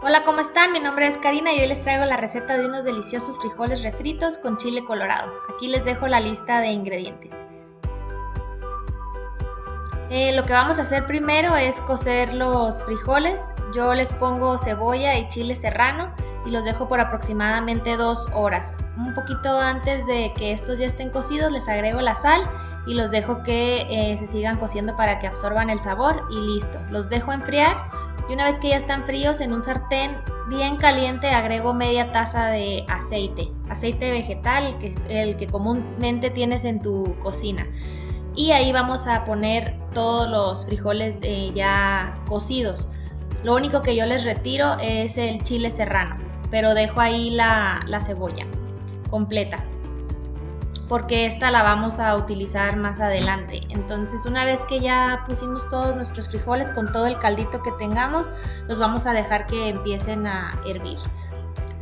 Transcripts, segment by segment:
Hola, ¿cómo están? Mi nombre es Karina y hoy les traigo la receta de unos deliciosos frijoles refritos con chile colorado. Aquí les dejo la lista de ingredientes. Eh, lo que vamos a hacer primero es cocer los frijoles. Yo les pongo cebolla y chile serrano y los dejo por aproximadamente dos horas. Un poquito antes de que estos ya estén cocidos les agrego la sal y los dejo que eh, se sigan cociendo para que absorban el sabor y listo. Los dejo enfriar y una vez que ya están fríos en un sartén bien caliente agrego media taza de aceite, aceite vegetal, que, el que comúnmente tienes en tu cocina. Y ahí vamos a poner todos los frijoles eh, ya cocidos. Lo único que yo les retiro es el chile serrano, pero dejo ahí la, la cebolla completa porque esta la vamos a utilizar más adelante. Entonces una vez que ya pusimos todos nuestros frijoles con todo el caldito que tengamos, los vamos a dejar que empiecen a hervir.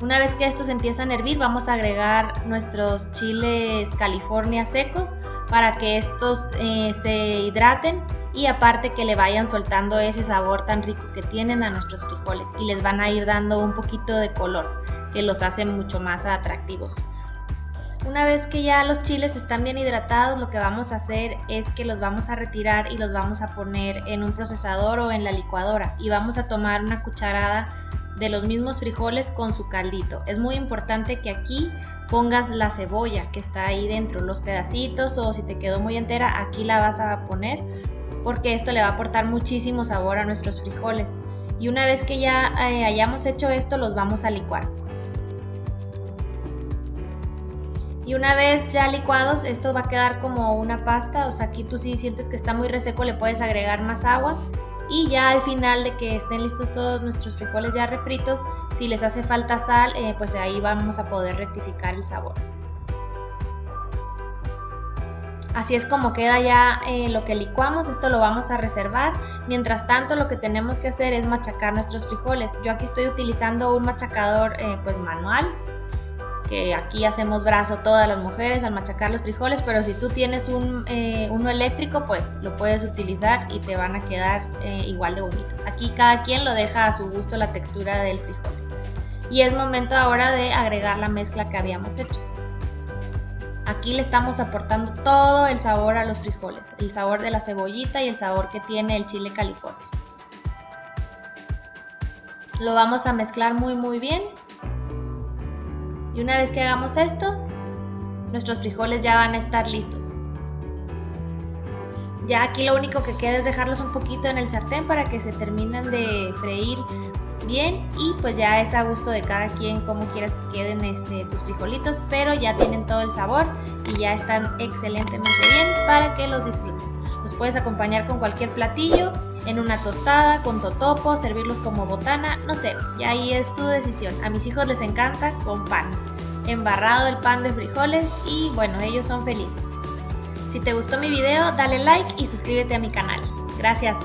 Una vez que estos empiezan a hervir, vamos a agregar nuestros chiles California secos para que estos eh, se hidraten y aparte que le vayan soltando ese sabor tan rico que tienen a nuestros frijoles y les van a ir dando un poquito de color que los hace mucho más atractivos. Una vez que ya los chiles están bien hidratados, lo que vamos a hacer es que los vamos a retirar y los vamos a poner en un procesador o en la licuadora y vamos a tomar una cucharada de los mismos frijoles con su caldito. Es muy importante que aquí pongas la cebolla que está ahí dentro, los pedacitos o si te quedó muy entera, aquí la vas a poner porque esto le va a aportar muchísimo sabor a nuestros frijoles. Y una vez que ya eh, hayamos hecho esto, los vamos a licuar. Y una vez ya licuados, esto va a quedar como una pasta, o sea, aquí tú si sientes que está muy reseco le puedes agregar más agua. Y ya al final de que estén listos todos nuestros frijoles ya refritos, si les hace falta sal, eh, pues ahí vamos a poder rectificar el sabor. Así es como queda ya eh, lo que licuamos, esto lo vamos a reservar. Mientras tanto lo que tenemos que hacer es machacar nuestros frijoles. Yo aquí estoy utilizando un machacador eh, pues manual que aquí hacemos brazo todas las mujeres al machacar los frijoles, pero si tú tienes eh, uno eléctrico, pues lo puedes utilizar y te van a quedar eh, igual de bonitos. Aquí cada quien lo deja a su gusto la textura del frijol. Y es momento ahora de agregar la mezcla que habíamos hecho. Aquí le estamos aportando todo el sabor a los frijoles, el sabor de la cebollita y el sabor que tiene el chile california. Lo vamos a mezclar muy muy bien y una vez que hagamos esto, nuestros frijoles ya van a estar listos. Ya aquí lo único que queda es dejarlos un poquito en el sartén para que se terminen de freír bien y pues ya es a gusto de cada quien como quieras que queden este, tus frijolitos, pero ya tienen todo el sabor y ya están excelentemente bien para que los disfrutes. Los puedes acompañar con cualquier platillo, en una tostada, con totopo, servirlos como botana, no sé, y ahí es tu decisión. A mis hijos les encanta con pan, embarrado el pan de frijoles y bueno, ellos son felices. Si te gustó mi video, dale like y suscríbete a mi canal. Gracias.